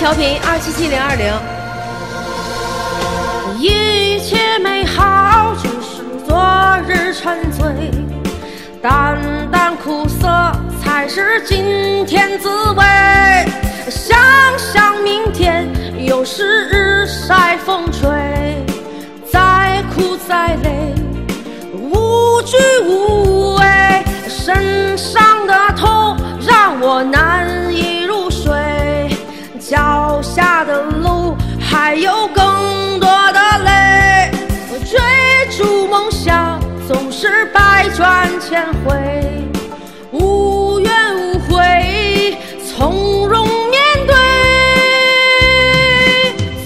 调频二七七零二零。一切美好只是昨日沉醉，淡淡苦涩才是今天滋味。想想明天又是日晒风吹，再苦再累无惧无畏，身上的痛让我难以脚下的路还有更多的泪。追逐梦想总是百转千回，无怨无悔，从容面对。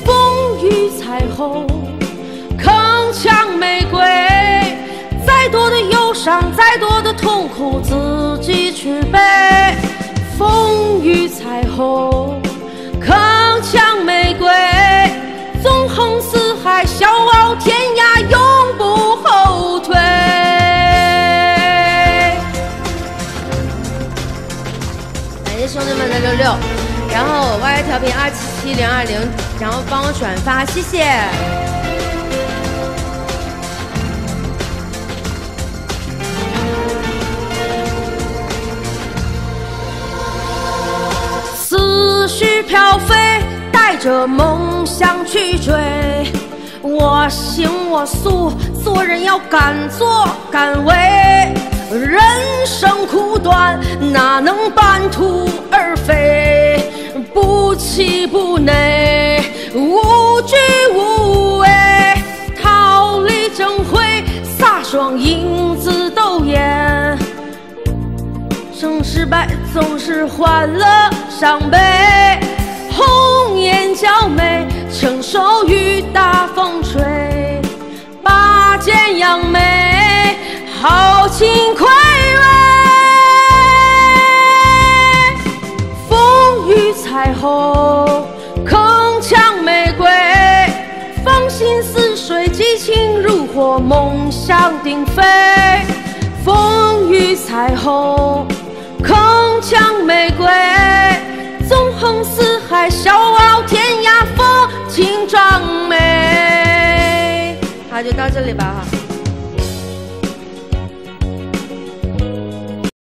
风雨彩虹，铿锵玫瑰。再多的忧伤，再多的痛苦，自己去背。风雨彩六，然后 Y 调频二七七零二零，然后帮我转发，谢谢。思绪飘飞，带着梦想去追。我行我素，做人要敢作敢为。人生苦短，哪能半途而废？不气不馁，无惧无畏，桃李争辉，飒爽英姿斗艳。生失败总是欢乐伤悲，红颜娇美，承受雨打风吹，拔剑扬眉，铿锵玫瑰，芳心似水，激情如火，梦想鼎沸。风雨彩虹，铿锵玫瑰，纵横四海，笑傲天涯，风情壮美。好，就到这里吧哈。